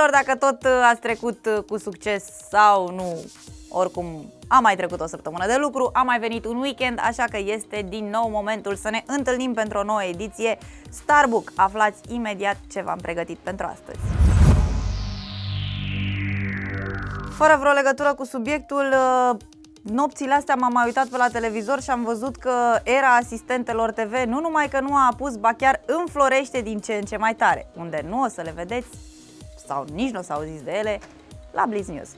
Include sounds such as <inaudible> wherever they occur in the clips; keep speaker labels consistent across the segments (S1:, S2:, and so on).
S1: Moșilor, dacă tot uh, ați trecut uh, cu succes sau nu, oricum a mai trecut o săptămână de lucru, a mai venit un weekend, așa că este din nou momentul să ne întâlnim pentru o nouă ediție Starbook. Aflați imediat ce v-am pregătit pentru astăzi. Fără vreo legătură cu subiectul, uh, nopțile astea m-am mai uitat pe la televizor și am văzut că era asistentelor TV nu numai că nu a apus, ba chiar înflorește din ce în ce mai tare, unde nu o să le vedeți sau nici nu o să auziți de ele la Blitz News.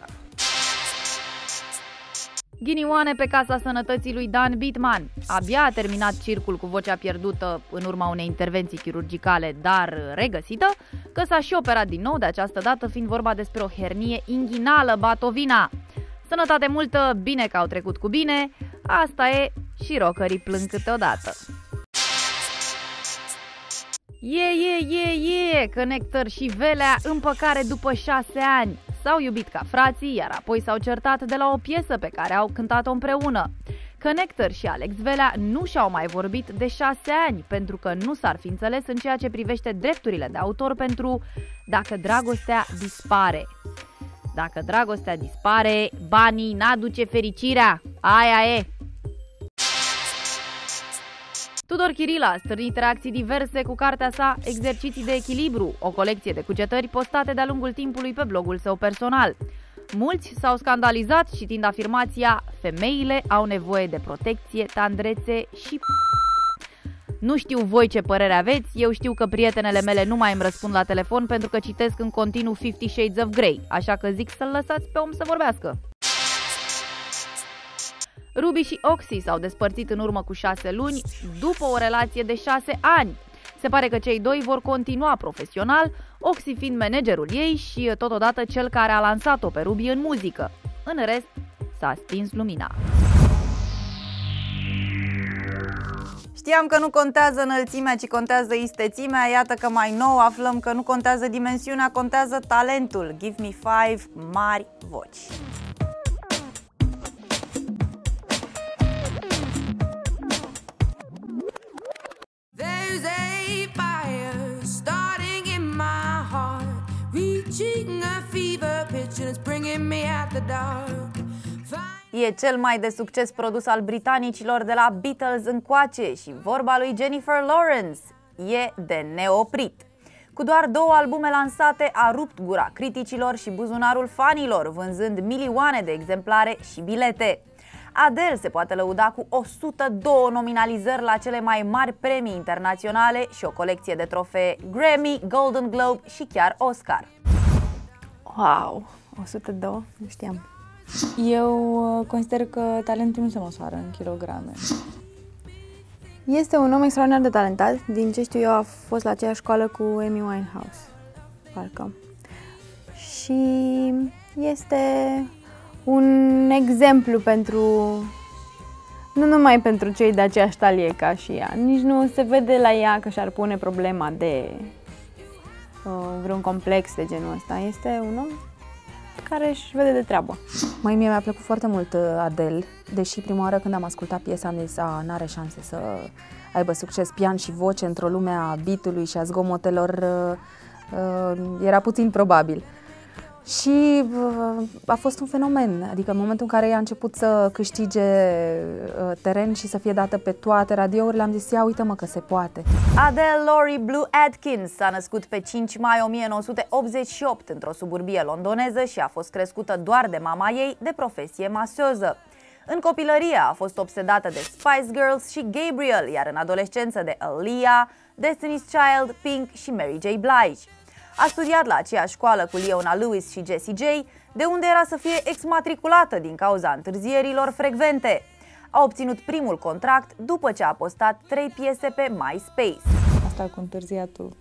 S1: Ghinioane pe Casa Sănătății lui Dan Bitman. Abia a terminat circul cu vocea pierdută în urma unei intervenții chirurgicale, dar regăsită, că s-a și operat din nou de această dată, fiind vorba despre o hernie inghinală batovina. Sănătate multă, bine că au trecut cu bine, asta e și rocării plâng câteodată. Ye, ye, ye, ye, Connector și Velea împăcare după șase ani. S-au iubit ca frații, iar apoi s-au certat de la o piesă pe care au cântat-o împreună. Connector și Alex Velea nu și-au mai vorbit de șase ani, pentru că nu s-ar fi înțeles în ceea ce privește drepturile de autor pentru Dacă dragostea dispare. Dacă dragostea dispare, banii n-aduce fericirea. Aia e! Tudor Chirila a stârnit reacții diverse cu cartea sa Exerciții de echilibru, o colecție de cugetări postate de-a lungul timpului pe blogul său personal. Mulți s-au scandalizat citind afirmația Femeile au nevoie de protecție, tandrețe și nu știu voi ce părere aveți, eu știu că prietenele mele nu mai îmi răspund la telefon pentru că citesc în continuu Fifty Shades of Grey, așa că zic să-l lăsați pe om să vorbească. Ruby și Oxy s-au despărțit în urmă cu șase luni, după o relație de șase ani. Se pare că cei doi vor continua profesional, Oxy fiind managerul ei și totodată cel care a lansat-o pe Ruby în muzică. În rest, s-a stins lumina. Știam că nu contează înălțimea, ci contează istețimea. Iată că mai nou aflăm că nu contează dimensiunea, contează talentul. Give me five mari voci. E cel mai de succes produs al britanicilor de la Beatles încoace și vorba lui Jennifer Lawrence e de neoprit. Cu doar două albume lansate a rupt gura criticilor și buzunarul fanilor, vânzând milioane de exemplare și bilete. Adele se poate lăuda cu 102 nominalizări la cele mai mari premii internaționale și o colecție de trofee Grammy, Golden Globe și chiar Oscar.
S2: Wow, 102? Nu știam. Eu uh, consider că talentul nu se măsoară în kilograme. Este un om extraordinar de talentat. Din ce știu eu, a fost la aceeași școală cu Amy Winehouse, parcă. Și este un exemplu pentru nu numai pentru cei de aceeași talie ca și ea. Nici nu se vede la ea că și-ar pune problema de uh, vreun complex de genul ăsta. Este un om care își vede de treabă.
S3: Mai mie mi-a plăcut foarte mult uh, Adele, deși prima oară când am ascultat piesa am zis, a, n-are șanse să aibă succes pian și voce într-o lume a beatului și a zgomotelor, uh, uh, era puțin probabil. Și uh, a fost un fenomen, adică în momentul în care ea a început să câștige uh, teren și să fie dată pe toate radiourile, am zis, ia uite-mă că se poate.
S1: Adele Laurie Blue Atkins s-a născut pe 5 mai 1988 într-o suburbie londoneză și a fost crescută doar de mama ei de profesie masoză. În copilărie a fost obsedată de Spice Girls și Gabriel, iar în adolescență de Aaliyah, Destiny's Child, Pink și Mary J. Blige. A studiat la aceeași școală cu Leona Lewis și Jessie J, de unde era să fie exmatriculată din cauza întârzierilor frecvente. A obținut primul contract după ce a postat trei piese pe MySpace.
S2: Asta cu întârziatul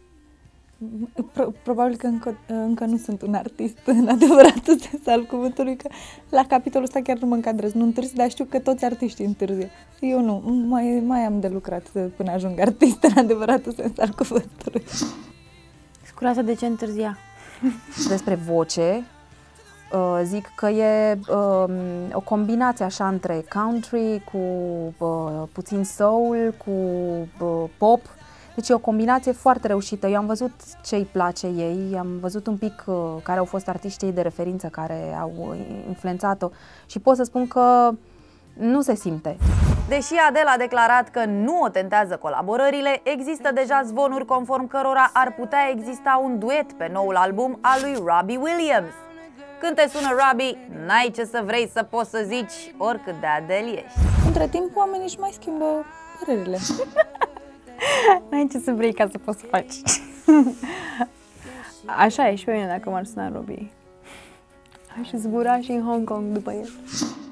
S2: probabil că încă, încă nu sunt un artist în adevăratul <laughs> sens al cuvântului, că la capitolul ăsta chiar nu mă încadrez. Nu întârzi, dar știu că toți artiștii întârzie. Eu nu, mai, mai am de lucrat până ajung artist în adevăratul sens al cuvântului.
S3: Curioasă de ce întârzia. <laughs> Despre voce, uh, zic că e um, o combinație așa între country cu uh, puțin soul, cu uh, pop. Deci e o combinație foarte reușită. Eu am văzut ce îi place ei, am văzut un pic uh, care au fost artiștii de referință care au influențat-o și pot să spun că nu se simte.
S1: Deși Adele a declarat că nu o tentează colaborările, există deja zvonuri conform cărora ar putea exista un duet pe noul album al lui Robbie Williams. Când te sună Robbie, n-ai ce să vrei să poți să zici oricât de Adele ești.
S2: Între timp, oamenii își mai schimbă părerile. <laughs> N-ai ce să vrei ca să poți să faci. Așa e și pe mine dacă m-ar suna Robbie. Aș zbura și în Hong Kong după el.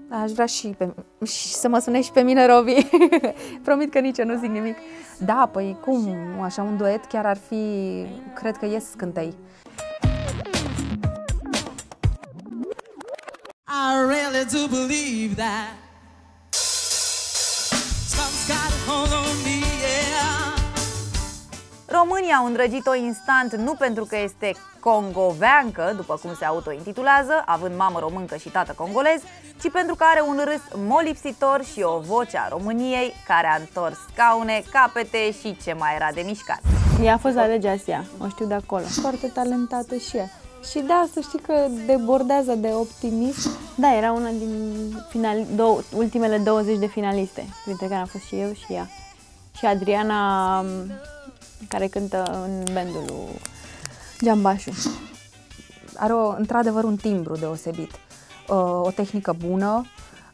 S3: Aș vrea și, pe, și să mă sune și pe mine, Robi. <laughs> Promit că nici eu nu zic nimic. Da, păi cum, așa un duet chiar ar fi, cred că ies scântei. I really do believe that
S1: Some's got hold on me, yeah. România au îndrăgit-o instant nu pentru că este congoveancă, după cum se autointitulează, având mamă româncă și tată congolez, ci pentru că are un râs molipsitor și o voce a României care a întors scaune, capete și ce mai era de mișcat.
S2: Ea a fost la legea Asia, o știu de acolo. Foarte talentată și ea. Și da, să știi că debordează de optimism. Da, era una din final, două, ultimele 20 de finaliste, printre care am fost și eu și ea. Și Adriana, care cântă în bandul lui Giambașu.
S3: Are o, într-adevăr un timbru deosebit, uh, o tehnică bună.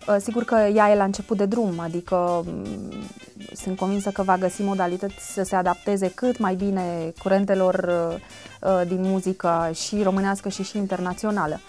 S3: Uh, sigur că ea e la început de drum, adică mm, sunt convinsă că va găsi modalități să se adapteze cât mai bine curentelor uh, din muzică și românească și și internațională.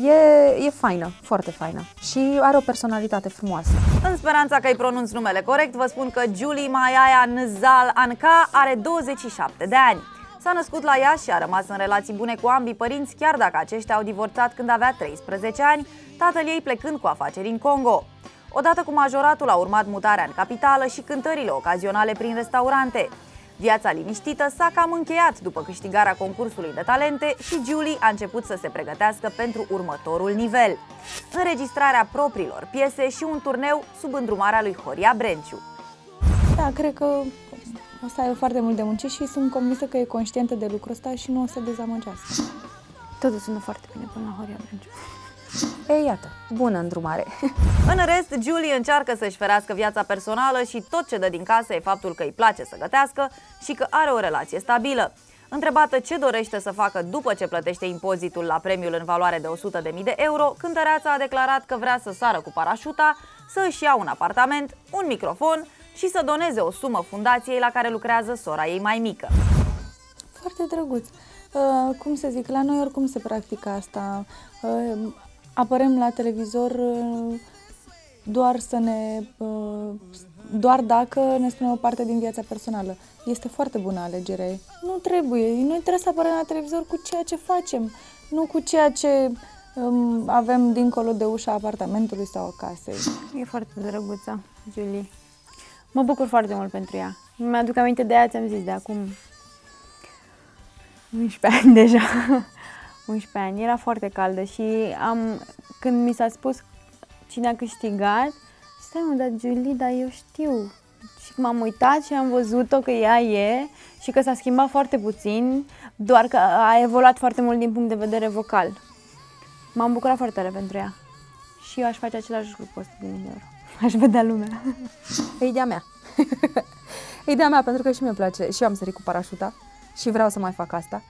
S3: E, e faină, foarte faină și are o personalitate frumoasă.
S1: În speranța că îi pronunț numele corect, vă spun că Julie Maiaia Nzal Anca are 27 de ani. S-a născut la Iași și a rămas în relații bune cu ambii părinți, chiar dacă aceștia au divorțat când avea 13 ani, tatăl ei plecând cu afaceri în Congo. Odată cu majoratul a urmat mutarea în capitală și cântările ocazionale prin restaurante. Viața liniștită s-a cam încheiat după câștigarea concursului de talente și Julie a început să se pregătească pentru următorul nivel. Înregistrarea propriilor piese și un turneu sub îndrumarea lui Horia Brenciu.
S2: Da, cred că o să aibă foarte mult de muncit și sunt convinsă că e conștientă de lucrul ăsta și nu o să dezamăgească. Totul sună foarte bine până la Horia Brenciu.
S3: Ei, iată, bună îndrumare. <laughs>
S1: În rest, Julie încearcă să-și ferească viața personală și tot ce dă din casă e faptul că îi place să gătească și că are o relație stabilă. Întrebată ce dorește să facă după ce plătește impozitul la premiul în valoare de 100.000 de euro, cântăreața a declarat că vrea să sară cu parașuta, să își ia un apartament, un microfon și să doneze o sumă fundației la care lucrează sora ei mai mică.
S2: Foarte drăguț. Uh, cum să zic, la noi oricum se practică asta. Uh, apărăm la televizor uh, doar să ne uh, doar dacă ne spunem o parte din viața personală. Este foarte bună alegerea ei. Nu trebuie. Noi trebuie să apărăm la televizor cu ceea ce facem, nu cu ceea ce um, avem dincolo de ușa apartamentului sau a casei. E foarte drăguță, Julie. Mă bucur foarte mult pentru ea. Mi-aduc aminte de ea, ți-am zis, de acum 11 ani deja. <laughs> 11 ani. Era foarte caldă și am, când mi s-a spus cine a câștigat, stai mă, dar Julie, dar eu știu. Și m-am uitat și am văzut-o că ea e și că s-a schimbat foarte puțin, doar că a evoluat foarte mult din punct de vedere vocal. M-am bucurat foarte tare pentru ea. Și eu aș face același lucru cu 100 de euro. <laughs> Aș vedea lumea.
S3: E ideea mea. <laughs> e ideea mea pentru că și mi-e place. Și eu am sărit cu parașuta și vreau să mai fac asta.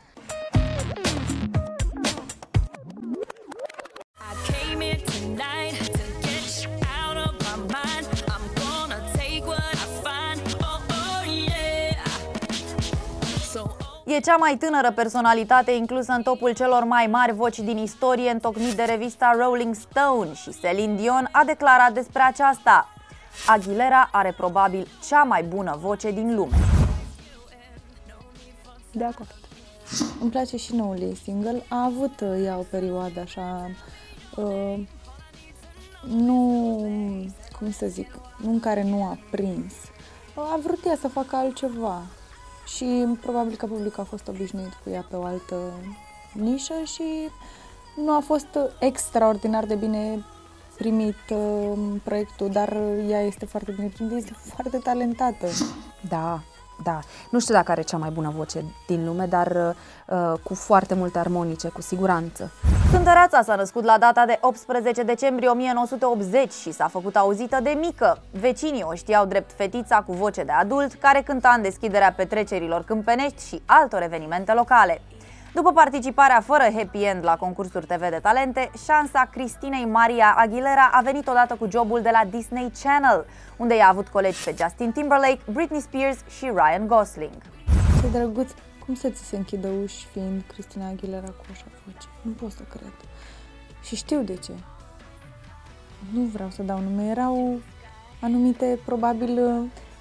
S1: E cea mai tânără personalitate inclusă în topul celor mai mari voci din istorie întocmit de revista Rolling Stone și Celine Dion a declarat despre aceasta. Aguilera are probabil cea mai bună voce din lume.
S2: De acord. Îmi place și noul ei single. A avut uh, ea o perioadă așa, uh, nu, cum să zic, nu în care nu a prins. A vrut ea să facă altceva și probabil că publicul a fost obișnuit cu ea pe o altă nișă și nu a fost extraordinar de bine primit uh, proiectul, dar ea este foarte bine primită, este foarte talentată.
S3: Da, Da, nu știu dacă are cea mai bună voce din lume, dar uh, cu foarte multe armonice, cu siguranță.
S1: Cântăreața s-a născut la data de 18 decembrie 1980 și s-a făcut auzită de mică. Vecinii o știau drept fetița cu voce de adult, care cânta în deschiderea petrecerilor câmpenești și altor evenimente locale. După participarea fără happy end la concursuri TV de talente, șansa Cristinei Maria Aguilera a venit odată cu jobul de la Disney Channel, unde i-a avut colegi pe Justin Timberlake, Britney Spears și Ryan Gosling.
S2: Ce drăguț! Cum să ți se închidă uși fiind Cristina Aguilera cu așa voce? Nu pot să cred. Și știu de ce. Nu vreau să dau nume. Erau anumite, probabil,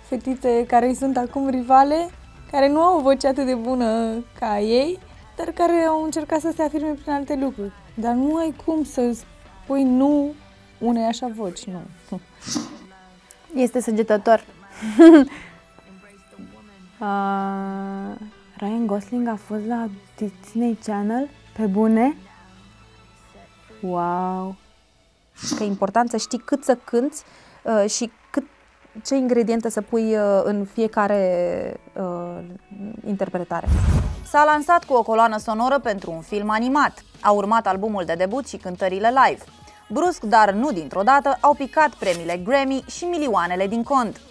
S2: fetițe care sunt acum rivale, care nu au o voce atât de bună ca ei, dar care au încercat să se afirme prin alte lucruri. Dar nu ai cum să spui nu unei așa voci, nu. <laughs>
S4: Este săgetător. <laughs> uh, Ryan Gosling a fost la Disney Channel pe bune? Wow!
S3: Că e important să știi cât să cânți uh, și cât, ce ingrediente să pui uh, în fiecare uh, interpretare.
S1: S-a lansat cu o coloană sonoră pentru un film animat. A urmat albumul de debut și cântările live. Brusc, dar nu dintr-o dată, au picat premiile Grammy și milioanele din cont.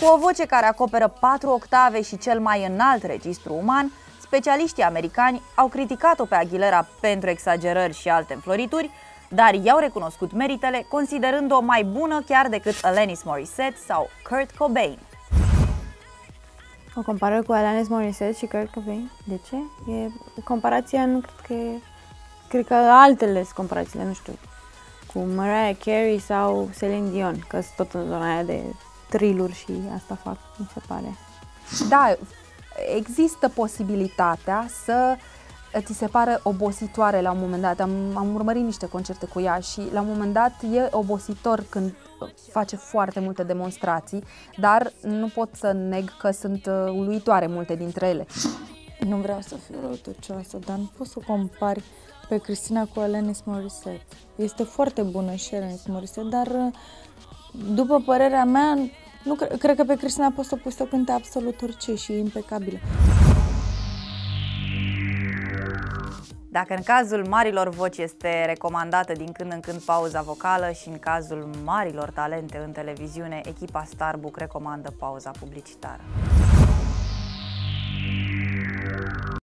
S1: Cu o voce care acoperă patru octave și cel mai înalt registru uman, specialiștii americani au criticat-o pe Aguilera pentru exagerări și alte înflorituri, dar i-au recunoscut meritele, considerând-o mai bună chiar decât Alanis Morissette sau Kurt Cobain.
S4: O compară cu Alanis Morissette și Kurt Cobain? De ce? E, comparația nu cred că e... Cred că altele sunt comparațiile, nu știu. Cu Mariah Carey sau Celine Dion, că sunt tot în zona aia de triluri și asta fac, mi se pare.
S3: Da, există posibilitatea să ți se pară obositoare la un moment dat. Am, am urmărit niște concerte cu ea și la un moment dat e obositor când face foarte multe demonstrații, dar nu pot să neg că sunt uh, uluitoare multe dintre ele.
S2: Nu vreau să fiu răutăcioasă, dar nu poți să compari pe Cristina cu Alanis Morissette. Este foarte bună și Alanis Morissette, dar uh, după părerea mea, nu cre- cred că pe Cristina poți să pui să cânte absolut orice și e impecabilă.
S1: Dacă în cazul marilor voci este recomandată din când în când pauza vocală și în cazul marilor talente în televiziune, echipa Starbook recomandă pauza publicitară.